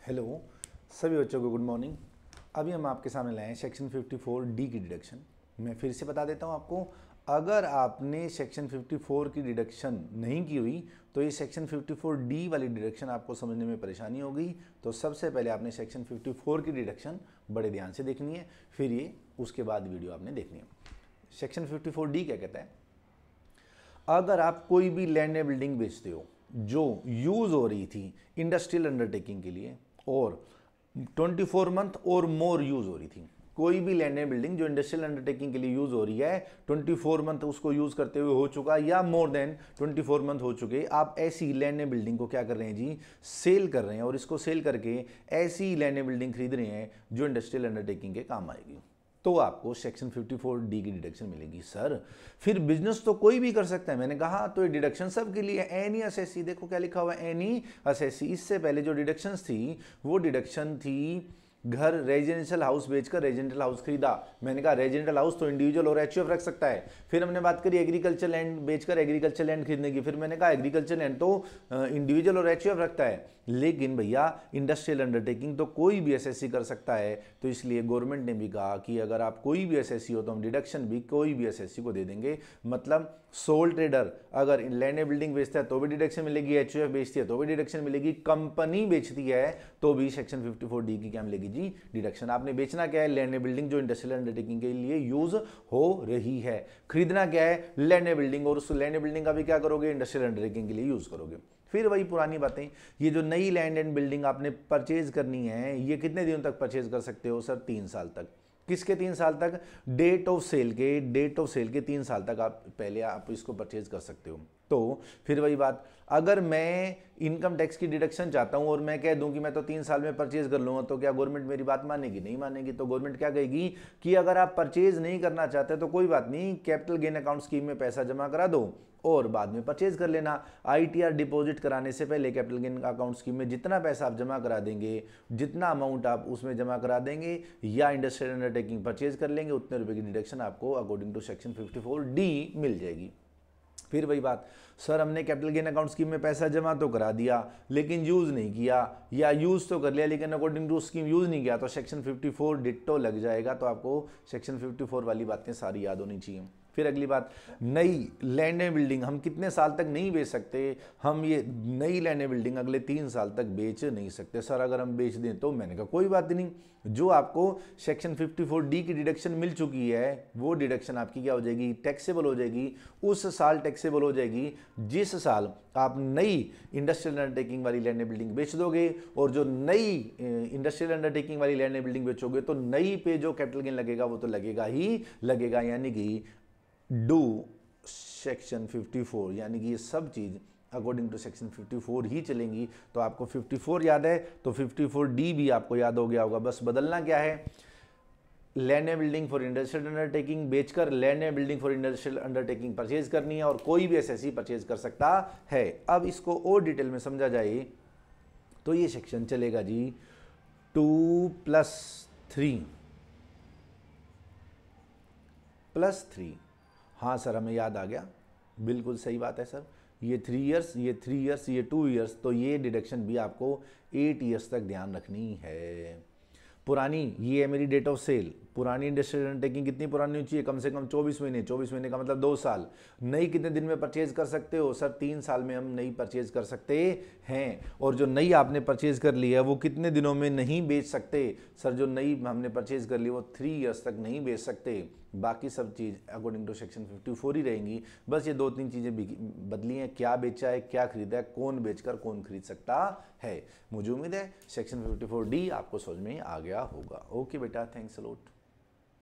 Hello, सभी बच्चों को गुड मॉर्निंग। अभी हम आपके सामने लाए हैं सेक्शन 54 डी की डिडक्शन। मैं फिर से बता देता हूँ आपको, अगर आपने सेक्शन 54 की डिडक्शन नहीं की हुई तो ये सेक्शन 54 डी वाली डिडक्शन आपको समझने में परेशानी होगी। तो सबसे पहले आपने सेक्शन 54 की डिडक्शन बड़े ध्यान से देखनी है, फिर ये उसके बाद वीडियो आपने देखनी है। सेक्शन 54 डी क्या कहता है? अगर आप कोई भी लैंड बिल्डिंग बेचते हो, जो यूज़ हो रही थी, इंडस्ट्रियल अंडरटेकिंग के लिए और 24 मंथ और मोर यूज़ हो रही थी। कोई भी लैंड एंड बिल्डिंग जो इंडस्ट्रियल अंडरटेकिंग के लिए यूज़ हो रही है 24 मंथ उसको यूज़ करते हुए हो चुका या मोर देन 24 मंथ हो चुके, आप ऐसी लैंड एंड बिल्डिंग को क्या कर रहे हैं जी? सेल कर रहे हैं और इसको सेल करके ऐसी लैंड एंड बिल्डिंग खरीद रहे हैं जो इंडस्ट्रियल अंडरटेकिंग के काम आएगी। तो आपको सेक्शन 54 डी की डिडक्शन मिलेगी सर फिर बिज़नेस तो कोई भी कर सकता है। मैंने कहा तो ये डिडक्शन सब के लिए एनी असेसी देखो क्या लिखा हुआ है एनी असेसी इससे पहले जो डिडक्शंस थी, वो डिडक्शन थी घर रेजिडेंशियल हाउस बेचकर रेजिडेंटल हाउस खरीदा। मैंने कहा रेजिडेंटल हाउस तो इंडिविजुअल और एचयूएफ रख सकता है। फिर हमने बात करी एग्रीकल्चर लैंड बेचकर एग्रीकल्चर लैंड खरीदने की। फिर मैंने कहा एग्रीकल्चर लैंड तो इंडिविजुअल और एचयूएफ रखता है। लेकिन भैया इंडस्ट्रियल अंडरटेकिंग तो कोई भी एसएससी कर सकता है। तो इसलिए गवर्नमेंट ने भी कहा कि अगर आप कोई भी एसएससी हो तो हम डिडक्शन भी कोई भी एसएससी को दे देंगे। मतलब सोल ट्रेडर अगर लैंड बिल्डिंग बेचता है तो भी डिडक्शन मिलेगी, HUF बेचती है तो भी डिडक्शन मिलेगी कंपनी बेचती है तो भी सेक्शन फिफ्टी डी की क्या मिलेगी? जी डिडक्शन आपने बेचना क्या है? लैंड बिल्डिंग जो इंडस्ट्रियल अंडरटेकिंग के लिए यूज़ हो रही है। खरीदना क्या है? लैंड बिल्डिंग और उस लैंड बिल्डिंग का भी क्या करोगे? इंडस्ट्रियल अंडरटेकिंग के लिए यूज़ करोगे। फिर वही पुरानी बातें। ये जो नई लैंड एंड बिल्डिंग आपने परचेज करनी है, ये कितने दिनों तक परचेज कर सकते हो सर तीन साल तक। किसके तीन साल तक? डेट ऑफ़ सेल के डेट ऑफ़ सेल के तीन साल तक आप पहले आप इसको परचेज कर सकते हो। तो फिर वही बात, अगर मैं इनकम टैक्स की डिडक्शन चाहता हूँ और मैं कह दूँ कि मैं तो तीन साल में परचेज कर लूँगा तो क्या गवर्नमेंट मेरी बात मानेगी? नहीं मानेगी। तो गवर्नमेंट क्या कहेगी कि अगर आप परचेज नहीं करना चाहते तो कोई बात नहीं कैपिटल गेन अकाउंट स्कीम में पैसा जमा करा दो। और बाद में परचेज कर लेना। आईटीआर डिपॉजिट कराने से पहले कैपिटल गेन अकाउंट स्कीम में जितना पैसा आप जमा करा देंगे, जितना अमाउंट आप उसमें जमा करा देंगे या इंडस्ट्रियल अंडरटेकिंग परचेज कर लेंगे, उतने रुपए की डिडक्शन आपको अकॉर्डिंग टू सेक्शन 54 डी मिल जाएगी। फिर वही बात, सर, हमने कैपिटल गेन अकाउंट स्कीम में पैसा जमा तो करा दिया, लेकिन यूज़ नहीं किया या यूज़ तो कर लिया, लेकिन अकॉर्डिंग टू स्कीम यूज़ नहीं किया तो सेक्शन 54 डिट्टो लग जाएगा। तो आपको सेक्शन 54 वाली बातें सारी याद होनी चाहिए। फिर अगली बात, नई लैंड एंड बिल्डिंग हम कितने साल तक नहीं बेच सकते? हम ये नई लैंड एंड बिल्डिंग अगले तीन साल तक बेच नहीं सकते। सर, अगर हम बेच दें तो मैंने कहा, कोई बात नहीं। जो आपको सेक्शन 54 डी की डिडक्शन मिल चुकी है, वो डिडक्शन आपकी क्या हो जाएगी? टैक्सेबल हो जाएगी। उस साल टैक्सेबल हो जाएगी जिस साल आप नई इंडस्ट्रियल अंडरटेकिंग वाली लैंड बिल्डिंग बेच दोगे और जो नई इंडस्ट्रियल अंडरटेकिंग वाली लैंड बिल्डिंग बेचोगे तो नई पे जो कैपिटल गेन लगेगा, वो तो लगेगा ही लगेगा। यानी कि डू सेक्शन 54 यानी कि ये सब चीज़ अकॉर्डिंग टू सेक्शन 54 ही चलेंगी। तो आपको 54 याद है तो 54 डी भी आपको याद हो गया होगा। बस बदलना क्या है? Land a building for industrial undertaking बेचकर land a building for industrial undertaking purchase करनी है और कोई भी एसएससी परचेज कर सकता है। अब इसको और डिटेल में समझा जाए तो ये सेक्शन चलेगा जी two plus three plus three हाँ सर, हमें याद आ गया। बिल्कुल सही बात है सर। ये थ्री इयर्स ये थ्री इयर्स ये टू इयर्स तो ये डिडक्शन भी आपको एट इयर्स तक ध्यान रखनी है। पुरानी, ये है मेरी डेट ऑफ़ सेल पुरानी इंडस्ट्रियल अंडरटेकिंग कितनी पुरानी होनी चाहिए? कम से कम 24 महीने. 24 महीने का मतलब दो साल. नई कितने दिन में परचेज कर सकते हो? सर, तीन साल में हम नई परचेज कर सकते हैं. और जो नई आपने परचेज कर ली है, वो कितने दिनों में नहीं बेच सकते? सर, जो नई हमने परचेज कर ली, वो थ्री ईयर्स तक नहीं बेच सकते. बाकी सब चीज़ अकॉर्डिंग टू सेक्शन 54 ही रहेंगी. बस ये दो तीन चीज़ें बदली हैं. क्या बेचा है, क्या खरीदा है, कौन बेचकर कौन खरीद सकता है? मुझे उम्मीद है सेक्शन 54 डी आपको समझ में आ गया होगा। ओके बेटा थैंक्स अलोट